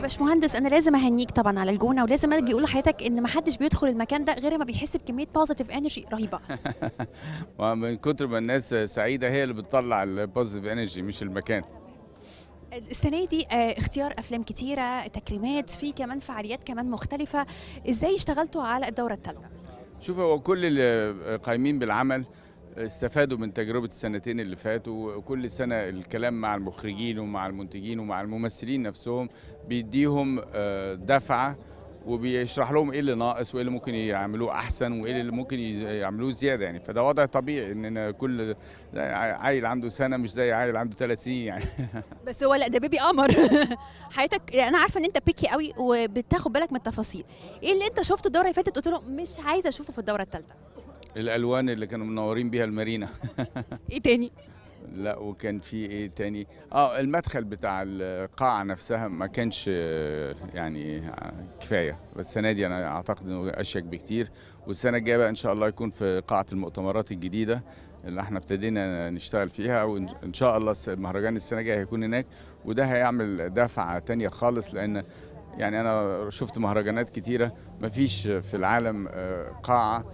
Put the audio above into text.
يا باشمهندس أنا لازم أهنيك طبعا على الجونة ولازم أجي أقول لحضرتك إن ما حدش بيدخل المكان ده غير ما بيحس بكمية positive energy رهيبة. ومن كتر ما الناس سعيدة هي اللي بتطلع ال positive energy مش المكان. السنة دي آه، اختيار أفلام كتيرة تكريمات في كمان فعاليات كمان مختلفة. إزاي اشتغلتوا على الدورة الثالثه شوف هو كل اللي قايمين بالعمل استفادوا من تجربة السنتين اللي فاتوا وكل سنة الكلام مع المخرجين ومع المنتجين ومع الممثلين نفسهم بيديهم آه، دفعة وبيشرح لهم إيه اللي ناقص وإيه اللي ممكن يعملوه أحسن وإيه اللي ممكن يعملوه زيادة يعني. فده وضع طبيعي إن كل عيل عنده سنة مش زي عيل عنده ثلاث سنين يعني. بس هو لا ده بيبي قمر. حياتك أنا عارفة إن أنت بيكي قوي وبتاخد بالك من التفاصيل. إيه اللي أنت شفته الدورة اللي فاتت؟ قلت له مش عايزة أشوفه في الدورة الثالثه الألوان اللي كانوا منورين بيها المارينا. إيه تاني؟ لا وكان في إيه تاني؟ آه المدخل بتاع القاعة نفسها ما كانش آه، يعني كفاية. بس السنة دي أنا أعتقد إنه أشيك بكتير. والسنة الجاية بقى إن شاء الله يكون في قاعة المؤتمرات الجديدة اللي إحنا ابتدينا نشتغل فيها وإن شاء الله المهرجان السنة الجاية هيكون هناك. وده هيعمل دفعة تانية خالص لأن يعني أنا شفت مهرجانات كتيرة. مفيش في العالم آه، قاعة